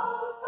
Oh,